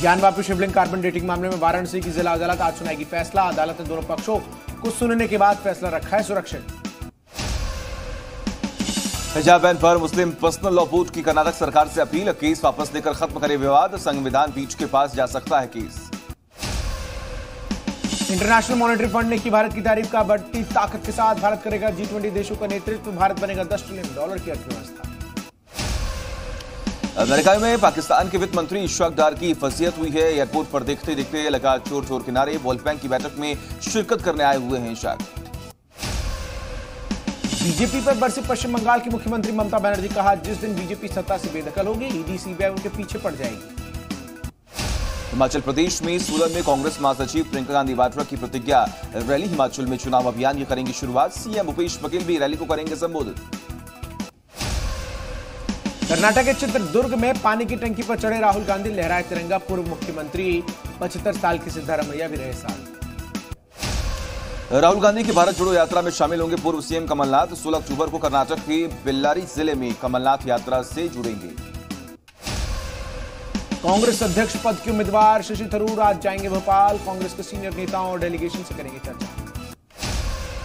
ज्ञानवापी शिवलिंग carbon dating मामले में वाराणसी की जिला अदालत आज सुनाएगी फैसला अदालत ने दोनों पक्षों को सुनने के बाद फैसला रखा है सुरक्षित। हिजाब बैन पर मुस्लिम पर्सनल लॉ बोर्ड की कर्नाटक सरकार से अपील केस वापस लेकर खत्म करे विवाद संविधान पीठ के पास जा सकता है केस। इंटरनेशनल मॉनेटरी फंड ने की भारत की तारीफ़ का बढ़ती ताकत के साथ भारत करेगा जी ट्वेंटी देशों का नेतृत्व भारत बनेगा दस ट्रिलियन डॉलर की अर्थव्यवस्था। अमेरिका में पाकिस्तान के वित्त मंत्री इशफाक डार की फजीयत हुई है। एयरपोर्ट पर देखते देखते लगा चोर चोर किनारे वर्ल्ड बैंक की बैठक में शिरकत करने आए हुए हैं इशाक। बीजेपी पर बरसे पश्चिम बंगाल की मुख्यमंत्री ममता बनर्जी कहा जिस दिन बीजेपी सत्ता से बेदखल होगी ईडी सीबीआई उनके पीछे पड़ जाएगी। हिमाचल प्रदेश में सोलन में कांग्रेस महासचिव प्रियंका गांधी वाड्रा की प्रतिज्ञा। रैली हिमाचल में चुनाव अभियान की करेंगे शुरुआत। सीएम भूपेश बघेल भी रैली को करेंगे संबोधित। कर्नाटक के चित्रदुर्ग में पानी की टंकी पर चढ़े राहुल गांधी लहराए तिरंगा पूर्व मुख्यमंत्री पचहत्तर साल की सिद्धारमैया भी रहे साल राहुल गांधी की भारत जोड़ो यात्रा में शामिल होंगे पूर्व सीएम कमलनाथ। 16 अक्टूबर को कर्नाटक के बेल्लारी ज़िले में कमलनाथ यात्रा से जुड़ेंगे। कांग्रेस अध्यक्ष पद के उम्मीदवार शशि थरूर आज जाएँगे भोपाल। कांग्रेस के सीनियर नेताओं और डेलीगेशन से करेंगे चर्चा।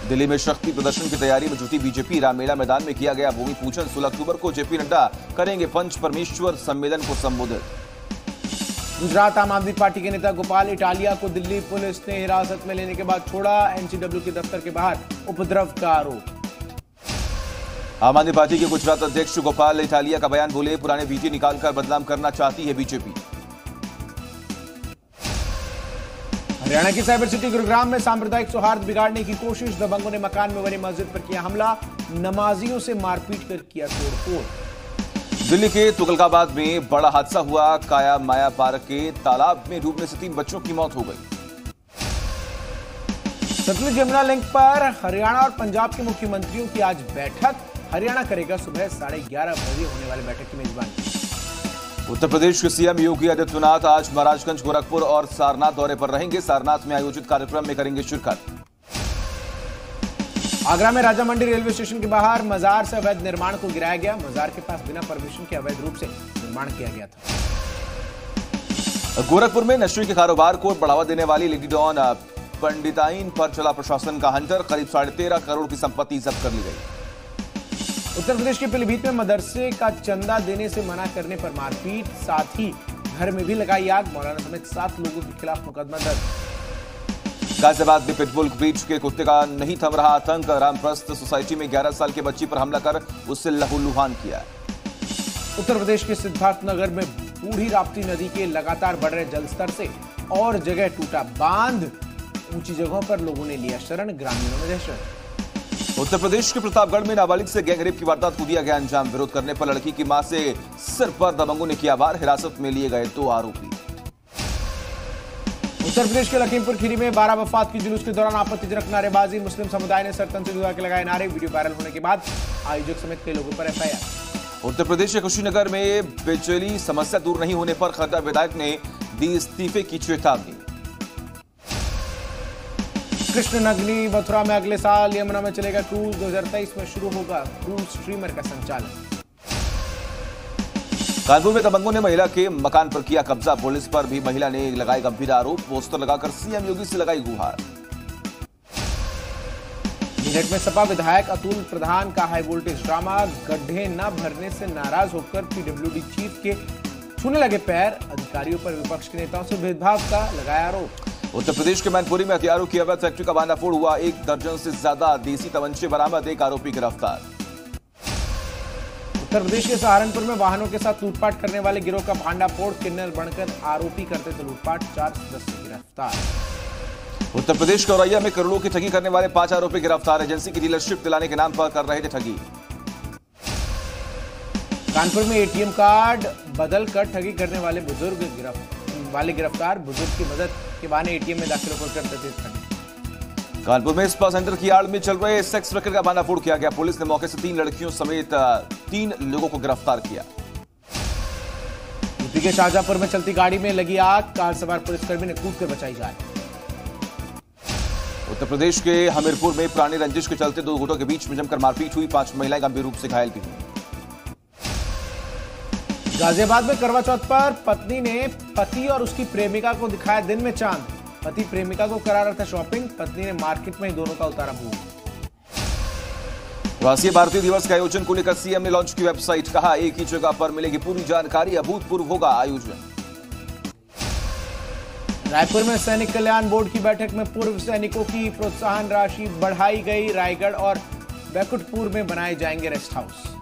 दिल्ली में शक्ति प्रदर्शन की तैयारी में जुटी बीजेपी। रामलीला मैदान में किया गया भूमि पूजन। 16 अक्टूबर को जेपी नड्डा करेंगे पंच परमेश्वर सम्मेलन को संबोधित। गुजरात आम आदमी पार्टी के नेता गोपाल इटालिया को दिल्ली पुलिस ने हिरासत में लेने के बाद छोड़ा। एनसीडब्ल्यू के दफ्तर के बाहर उपद्रव का आरोप। आम आदमी पार्टी के गुजरात अध्यक्ष गोपाल इटालिया का बयान बोले पुराने बीटी निकालकर बदनाम करना चाहती है बीजेपी। हरियाणा की साइबर सिटी गुरुग्राम में सांप्रदायिक सौहार्द बिगाड़ने की कोशिश दबंगों ने मकान में बनी मस्जिद पर किया हमला नमाजियों से मारपीट कर किया तोड़फोड़ दिल्ली के तुगलकाबाद में बड़ा हादसा हुआ काया माया पार्क के तालाब में डूबने से तीन बच्चों की मौत हो गई। सतलुज यमुना लिंक पर हरियाणा और पंजाब के मुख्यमंत्रियों की आज बैठक। हरियाणा करेगा सुबह साढ़े ग्यारह बजे होने वाली बैठक की मेजबानी। उत्तर प्रदेश के सीएम योगी आदित्यनाथ आज महाराजगंज गोरखपुर और सारनाथ दौरे पर रहेंगे। सारनाथ में आयोजित कार्यक्रम में करेंगे शिरकत। आगरा में राजा मंडी रेलवे स्टेशन के बाहर मजार से अवैध निर्माण को गिराया गया। मजार के पास बिना परमिशन के अवैध रूप से निर्माण किया गया था। गोरखपुर में नशे के कारोबार को बढ़ावा देने वाली लेडी डॉन पंडिताइन पर चला प्रशासन का हंटर। करीब साढ़े तेरह करोड़ की संपत्ति जब्त कर ली गई। उत्तर प्रदेश के पीलीभीत में मदरसे का चंदा देने से मना करने पर मारपीट साथ ही घर में भी लगाई आग मौलाना समेत सात लोगों के खिलाफ मुकदमा दर्ज। गाजियाबाद में पिटबुल बीच के कुत्ते का नहीं थम रहा आतंक। रामप्रस्थ सोसाइटी में 11 साल के बच्ची पर हमला कर उससे लहूलुहान किया उत्तर प्रदेश के सिद्धार्थनगर में बूढ़ी राप्ती नदी के लगातार बढ़ रहे जलस्तर से और जगह टूटा बाँध। ऊँची जगहों पर लोगों ने लिया शरण ग्रामीणों में दहशत। उत्तर प्रदेश के प्रतापगढ़ में नाबालिग से गैंगरेप की वारदात को दिया गया अंजाम। विरोध करने पर लड़की की माँ से सिर पर दबंगों ने किया वार हिरासत में लिए गए दो आरोपी। उत्तर प्रदेश के लखीमपुर खीरी में बारह वफात की जुलूस के दौरान आपत्तिजनक नारेबाजी। मुस्लिम समुदाय ने सरतन से जुदा के लगाए नारे। वीडियो वायरल होने के बाद आयोजक समेत कई लोगों पर एफआईआर। उत्तर प्रदेश के कुशीनगर में बिजली समस्या दूर नहीं होने पर खर्रा विधायक ने दी इस्तीफे की चेतावनी। कृष्ण नगरी मथुरा में अगले साल यमुना में चलेगा क्रूज 2023 में शुरू होगा क्रूज स्ट्रीमर का संचालन। कानपुर में दबंगों ने महिला के मकान पर किया कब्जा। पुलिस पर भी महिला ने लगाए गंभीर आरोप। पोस्टर लगाकर सीएम योगी से लगाई गुहार। मेरठ में सपा विधायक अतुल प्रधान का हाई वोल्टेज ड्रामा गड्ढे न भरने से नाराज़ होकर पीडब्ल्यूडी चीफ के छूने लगे पैर। अधिकारियों पर विपक्ष के नेताओं से भेदभाव का लगाया आरोप। उत्तर प्रदेश के मैनपुरी में हथियारों की अवैध फैक्ट्री का भांडाफोड़ हुआ। एक दर्जन से ज़्यादा देसी तमंचे बरामद एक आरोपी गिरफ़्तार। उत्तर प्रदेश के सहारनपुर में वाहनों के साथ लूटपाट करने वाले गिरोह का भांडाफोड़ किन्नर बनकर आरोपी करते थे लूटपाट चार सदस्य गिरफ़्तार। उत्तर प्रदेश के औरैया में करोड़ों की ठगी करने वाले पाँच आरोपी गिरफ़्तार एजेंसी की डीलरशिप दिलाने के नाम पर कर रहे थे ठगी। कानपुर में एटीएम कार्ड बदल कर ठगी करने वाले बुज़ुर्ग गिरफ़्तार। वाले गिरफ़्तार बुज़ुर्ग की मदद के बहाने एटीएम में दाखिल होकर करते थे कानपुर में स्पा सेंटर की आड़ में चल रहे सेक्स रैकेट का भांडाफोड़ किया गया। पुलिस ने मौके से तीन लड़कियों समेत तीन लोगों को गिरफ़्तार किया। यूपी के शाहजहांपुर में चलती गाड़ी में लगी आग कार सवार पुलिसकर्मी ने कूद कर बचाई जाए उत्तर प्रदेश के हमीरपुर में पुरानी रंजिश के चलते दो गुटों के बीच में जमकर मारपीट हुई। पाँच महिलाएँ गंभीर रूप से घायल भी हुई। गाजियाबाद में करवा चौथ पर पत्नी ने पति और उसकी प्रेमिका को दिखाया दिन में चाँद। पति प्रेमिका को करा रहा था शॉपिंग पत्नी ने मार्केट में ही दोनों का उतारा भूत राष्ट्रीय भारतीय दिवस के आयोजन को लेकर सीएम ने लॉन्च की वेबसाइट। कहा एक ही जगह पर मिलेगी पूरी जानकारी अभूतपूर्व होगा आयोजन। रायपुर में सैनिक कल्याण बोर्ड की बैठक में पूर्व सैनिकों की प्रोत्साहन राशि बढ़ाई गई। रायगढ़ और बैकुटपुर में बनाए जाएँगे rest house.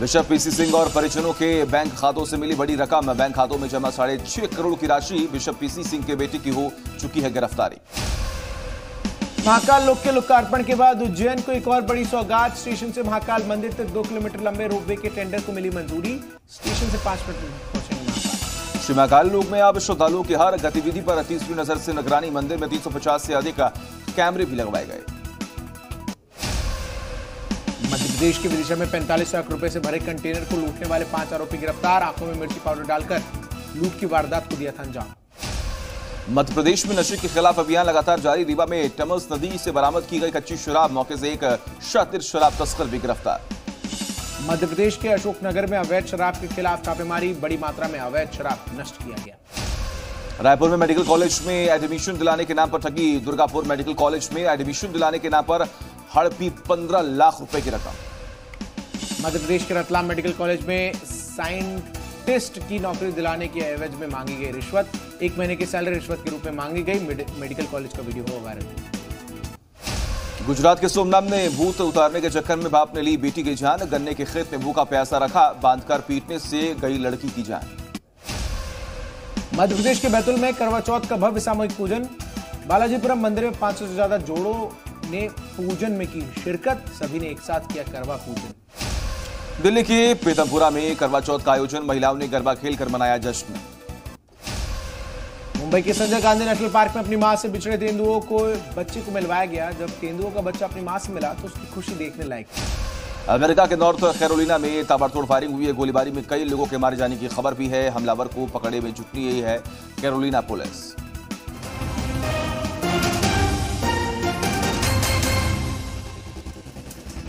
Bishop P C और परिजनों के बैंक खातों से मिली बड़ी रकम। बैंक खातों में जमा साढ़े छह करोड़ की राशि बिशप पीसी सिंह के बेटे की हो चुकी है गिरफ्तारी। महाकाल लोक के लोकार्पण के बाद उज्जैन को एक और बड़ी सौगात। स्टेशन से महाकाल मंदिर तक दो किलोमीटर लंबे रोपवे के टेंडर को मिली मंजूरी। स्टेशन से पाँच मिनट में पहुँचेंगे महाकाल। श्री महाकाल लोक में अब श्रद्धालुओं की हर गतिविधि पर तीसरी नज़र से निगरानी। मंदिर में 350 से अधिक कैमरे भी लगवाए गए। प्रदेश के विदिशा में 45 लाख रुपए से भरे कंटेनर को लूटने वाले पाँच आरोपी गिरफ़्तार आँखों में मिर्ची पाउडर डालकर लूट की वारदात को दिया था अंजाम। मध्य प्रदेश में नशे के खिलाफ अभियान लगातार जारी रीवा में टमस नदी से बरामद की गई कच्ची शराब मौके से एक शातिर शराब तस्कर भी गिरफ़्तार। मध्य प्रदेश के अशोकनगर में अवैध शराब के खिलाफ छापेमारी बड़ी मात्रा में अवैध शराब नष्ट किया गया। रायपुर में मेडिकल कॉलेज में एडमिशन दिलाने के नाम पर ठगी दुर्गापुर मेडिकल कॉलेज में एडमिशन दिलाने के नाम पर हड़पी पंद्रह लाख रुपए की रकम। मध्य प्रदेश के रतलाम मेडिकल कॉलेज में साइंटिस्ट की नौकरी दिलाने की एवज में मांगी गई रिश्वत। एक महीने की सैलरी रिश्वत के रूप में मांगी गई। मेडिकल कॉलेज का वीडियो हुआ वायरल। गुजरात के सोमनाथ में भूत उतारने के चक्कर में बाप ने ली बेटी की जान। गन्ने के खेत में भूखा प्यासा रखा बांधकर पीटने से गई लड़की की जान। मध्य प्रदेश के बैतूल में करवा चौथ का भव्य सामूहिक पूजन। बालाजीपुरम मंदिर में 500 से ज़्यादा जोड़ों ने पूजन में की शिरकत सभी ने एक साथ किया करवा पूजन। दिल्ली के पीतमपुरा में करवा चौथ का आयोजन महिलाओं ने गरबा खेलकर मनाया जश्न। मुंबई के संजय गांधी नेशनल पार्क में अपनी माँ से बिछड़े तेंदुओं को बच्चे को मिलवाया गया। जब तेंदुओं का बच्चा अपनी माँ से मिला तो उसकी खुशी देखने लायक अमेरिका के नॉर्थ कैरोलिना में ताबड़तोड़ फायरिंग हुई है। गोलीबारी में कई लोगों के मारे जाने की खबर भी है। हमलावर को पकड़े में जुटी हुई है कैरोलिना पुलिस।